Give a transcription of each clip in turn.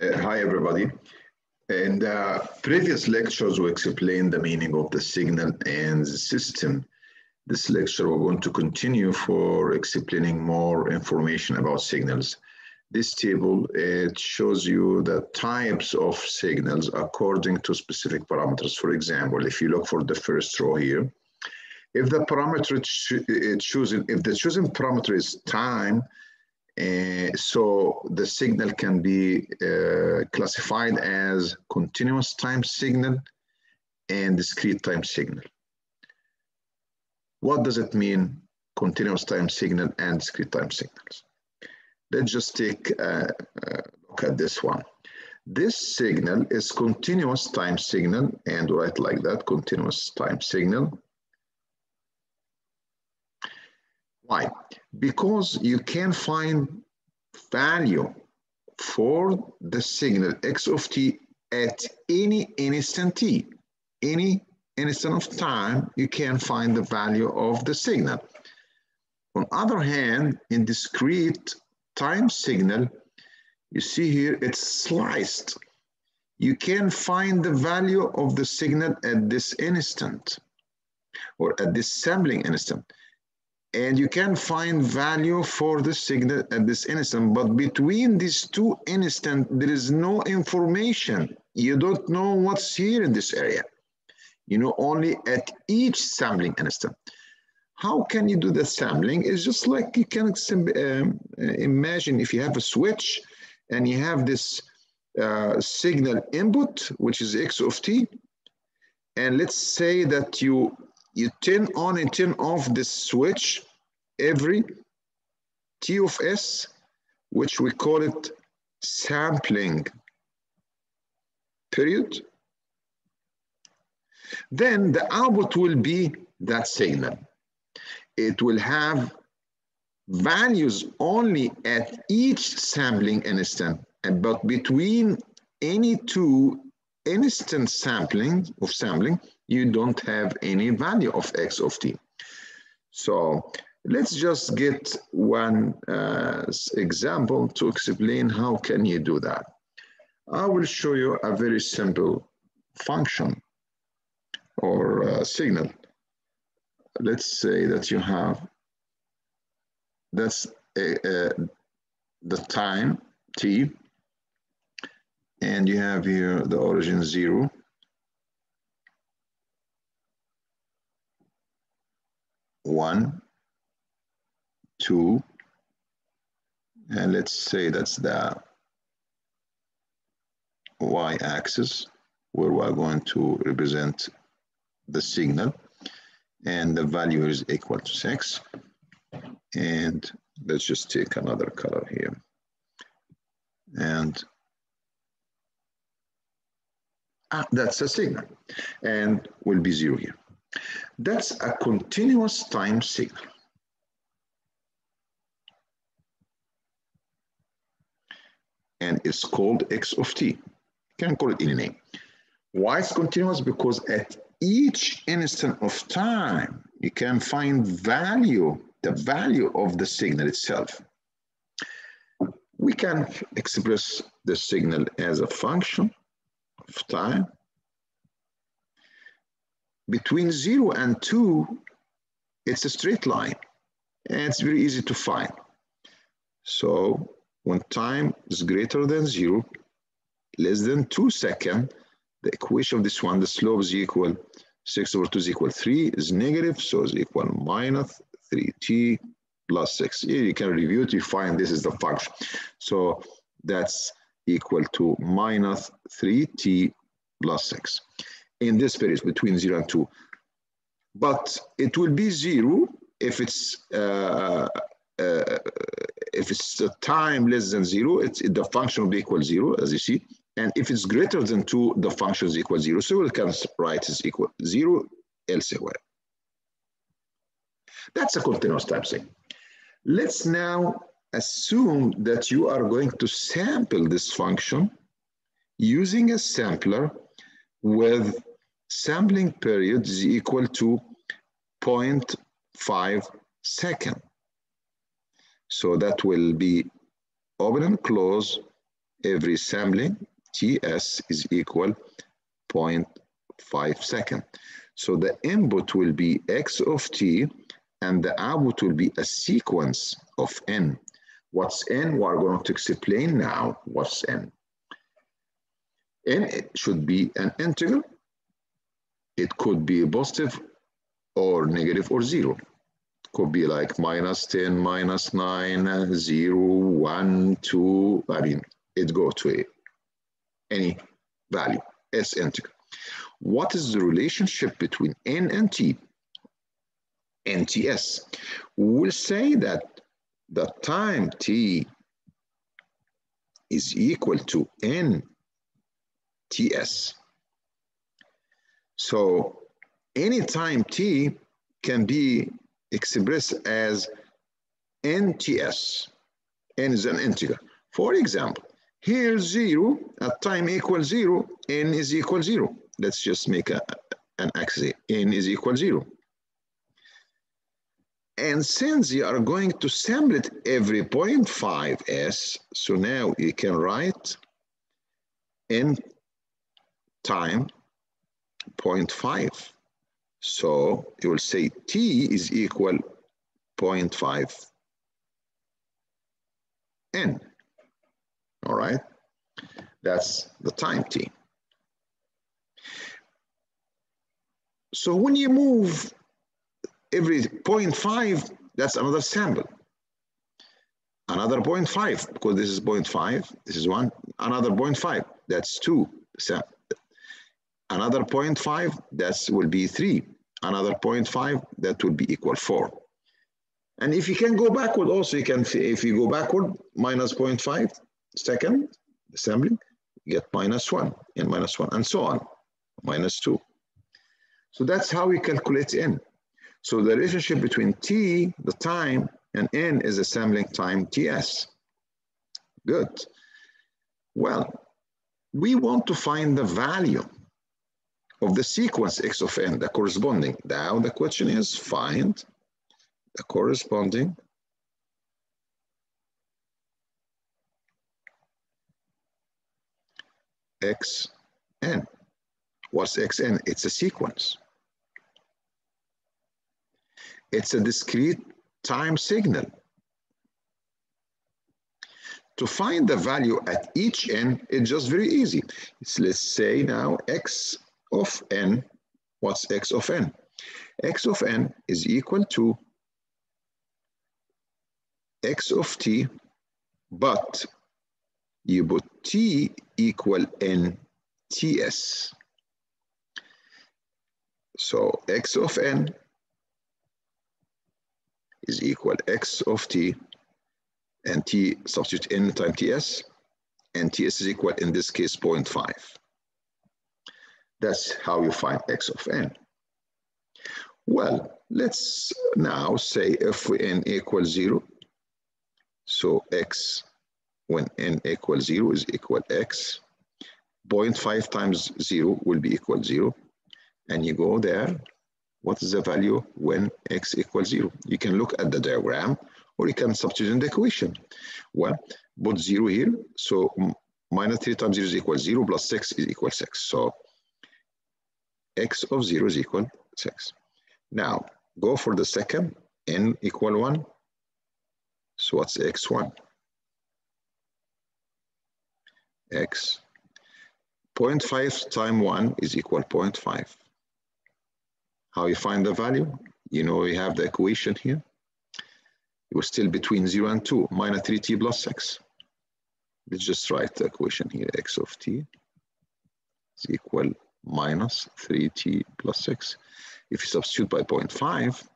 Uh, hi, everybody. In the previous lectures, we explained the meaning of the signal and the system. This lecture, we're going to continue for explaining more information about signals. This table, it shows you the types of signals according to specific parameters. For example, if you look for the first row here, if the parameter it choosing, if the chosen parameter is time, uh, so the signal can be uh, classified as continuous time signal and discrete time signal. What does it mean, continuous time signal and discrete time signals? Let's just take a, a look at this one. This signal is continuous time signal and write like that, continuous time signal. Why? Because you can find value for the signal x of t at any instant t. Any instant of time, you can find the value of the signal. On other hand, in discrete time signal, you see here it's sliced. You can find the value of the signal at this instant or at this sampling instant and you can find value for the signal at this instant but between these two instants there is no information. You don't know what's here in this area. You know only at each sampling instant. How can you do the sampling? It's just like you can um, imagine if you have a switch and you have this uh, signal input which is x of t. And let's say that you you turn on and turn off this switch every T of S, which we call it sampling period. Then the output will be that signal. It will have values only at each sampling instant, but between any two instant sampling of sampling, you don't have any value of x of t. So let's just get one uh, example to explain how can you do that. I will show you a very simple function or uh, signal. Let's say that you have, that's a, a, the time t, and you have here the origin zero, one, two, and let's say that's the y-axis where we're going to represent the signal and the value is equal to six. And let's just take another color here. And ah, that's a signal and will be zero here. That's a continuous time signal. And it's called x of t. You can call it any name. Why it's continuous? Because at each instant of time, you can find value, the value of the signal itself. We can express the signal as a function of time between zero and two, it's a straight line and it's very easy to find. So when time is greater than zero, less than two seconds, the equation of this one, the slope is equal, six over two is equal three, is negative, so it's equal minus three t plus six. Here you can review it, you find this is the function. So that's equal to minus three t plus six in this period between zero and two. But it will be zero if it's uh, uh, if it's a time less than zero, it's the function will be equal zero, as you see. And if it's greater than two, the function is equal zero. So we can write is equal zero elsewhere. That's a continuous time thing. Let's now assume that you are going to sample this function using a sampler with sampling period is equal to 0.5 second. So that will be open and close every sampling ts is equal 0.5 second. So the input will be x of t and the output will be a sequence of n. What's n? We're going to explain now what's n. n should be an integer. It could be positive or negative or zero. It could be like minus 10, minus 9, 0, 1, 2. I mean, it go to a, any value, s integer. What is the relationship between n and t? NTS. We'll say that the time t is equal to NTS. So any time t can be expressed as NTS. N is an integer. For example, here zero at time equals zero, n is equal zero. Let's just make a, an axis. n is equal zero. And since you are going to sample it every 0.5 s, so now you can write n time 0.5. So you will say t is equal 0.5 n. All right, that's the time t. So when you move every 0.5, that's another sample. Another 0.5, because this is 0.5, this is one, another 0.5, that's two. Another 0.5, that will be three. Another 0.5, that will be equal four. And if you can go backward also, you can, if you go backward, minus 0.5 second assembly, get minus one and minus one and so on, minus two. So that's how we calculate n. So the relationship between t, the time, and n is assembling time ts. Good. Well, we want to find the value of the sequence x of n, the corresponding. Now the question is find the corresponding xn. What's xn? It's a sequence. It's a discrete time signal. To find the value at each n, it's just very easy. It's, let's say now x of n, what's x of n? x of n is equal to x of t, but you put t equal n ts. So x of n is equal x of t and t substitute n time ts and ts is equal in this case 0.5. That's how you find x of n. Well, let's now say if n equals zero, so x when n equals zero is equal x, 0.5 times zero will be equal zero, and you go there, what is the value when x equals zero? You can look at the diagram or you can substitute in the equation. Well, put zero here. So minus three times zero is equal zero plus six is equal six. So x of zero is equal six. Now go for the second, n equal one. So what's x1? x 0.5 times 1 is equal 0.5. How you find the value? You know, we have the equation here. It was still between 0 and 2, minus 3t plus 6. Let's just write the equation here. x of t is equal minus 3t plus 6. If you substitute by 0.5,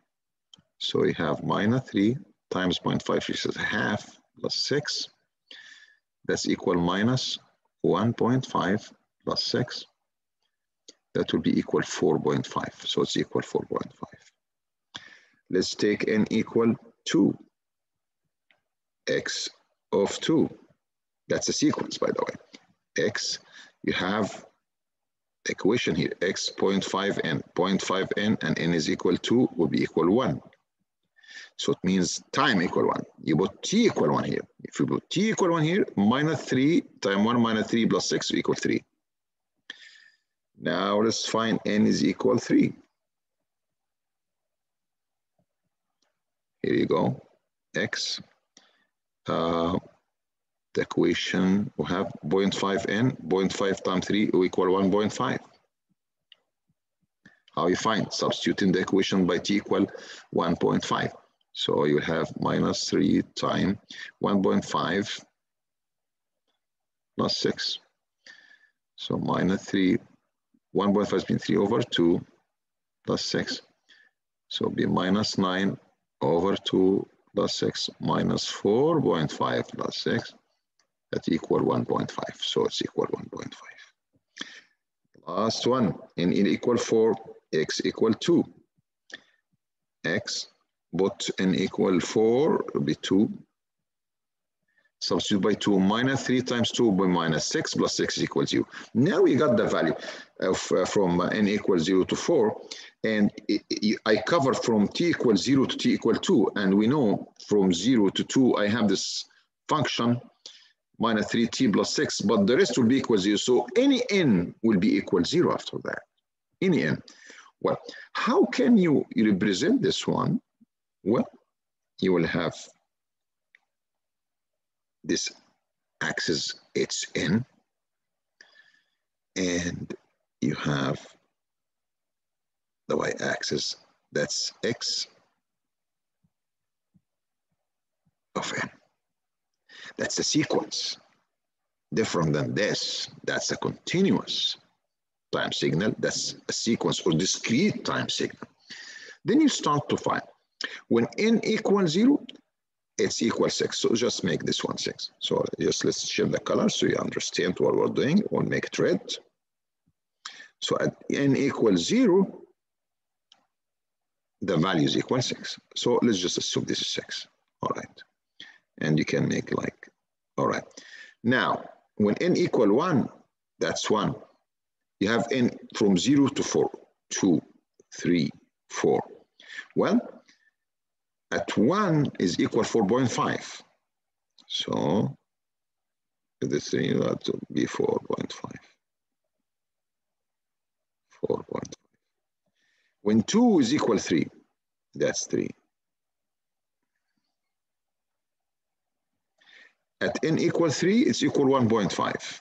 so we have minus 3 times 0.5, which is half, plus 6. That's equal minus 1.5 plus 6 that will be equal 4.5. So it's equal 4.5. Let's take n equal 2. x of 2. That's a sequence, by the way. x, you have equation here, x 0.5n, 0.5n, and n is equal to will be equal 1. So it means time equal 1. You put t equal 1 here. If you put t equal 1 here, minus 3 times 1 minus 3 plus 6 equal 3. Now let's find n is equal 3. Here you go, x. Uh, the equation we have 0.5 n, 0.5 times 3 will equal 1.5. How you find? Substituting the equation by t equal 1.5. So you have minus 3 times 1.5 plus 6. So minus 3, 1.5 has been 3 over 2 plus 6. So be minus 9 over 2 plus 6 minus 4.5 plus 6 that equal 1.5. So it's equal 1.5. Last one, in, in equal 4, x equal 2. x, but n equal 4 will be 2. Substitute by 2 minus 3 times 2 by minus 6 plus 6 equals 0. Now we got the value of uh, from uh, n equals 0 to 4 and it, it, I cover from t equals 0 to t equal 2 and we know from 0 to 2 I have this function minus 3t plus 6 but the rest will be equal 0 so any n will be equal 0 after that. Any n. Well how can you represent this one? Well you will have this axis it's n and you have the y-axis that's x of n that's the sequence different than this that's a continuous time signal that's a sequence or discrete time signal then you start to find when n equals zero it's equal six. So just make this one six. So just let's shift the color so you understand what we're doing. We'll make it red. So at n equals zero, the value is equal six. So let's just assume this is six. All right. And you can make like, all right. Now, when n equal one, that's one. You have n from zero to four, two, three, four. Well, at 1 is equal 4.5. So the thing that to be 4.5. 4.5. When 2 is equal 3, that's 3. At n equal 3, it's equal 1.5.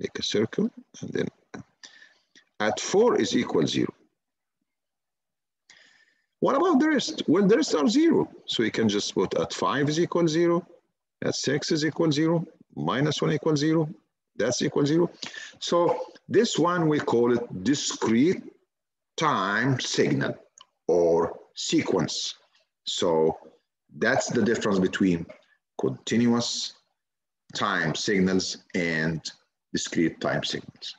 Make a circle, and then at 4 is equal 0. What about the rest? Well, the rest are zero. So you can just put at five is equal zero, at six is equal zero, minus one equals zero, that's equal zero. So this one we call it discrete time signal or sequence. So that's the difference between continuous time signals and discrete time signals.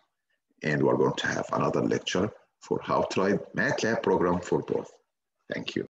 And we're going to have another lecture for how to write MATLAB program for both. Thank you.